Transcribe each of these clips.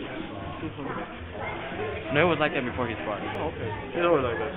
time? No, it was like that before he sparred. Oh, okay. It's always like that.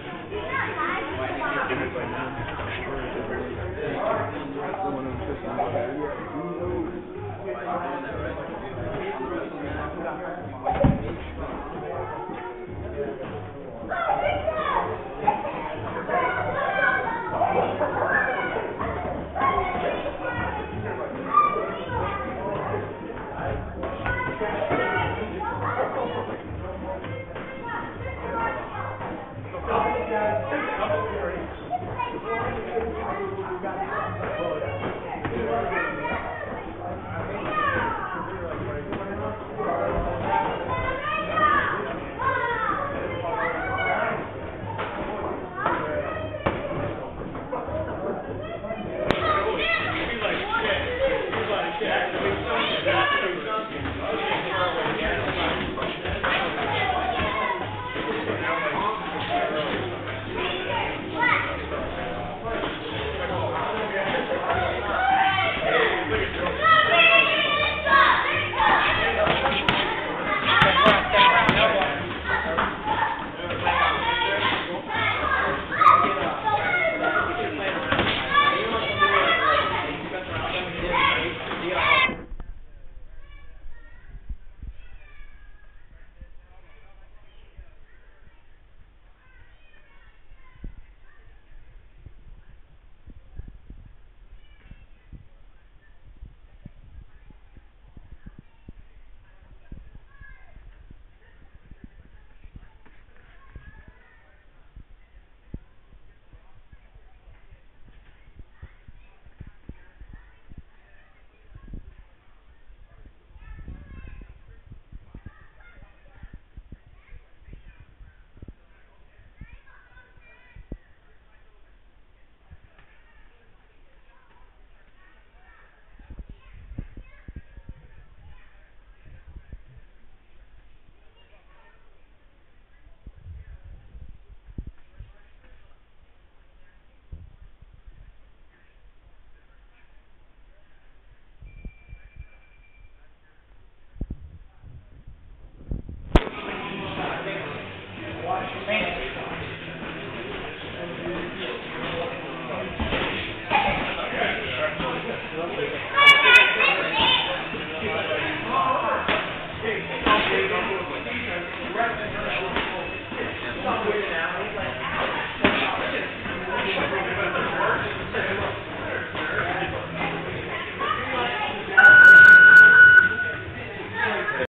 winning.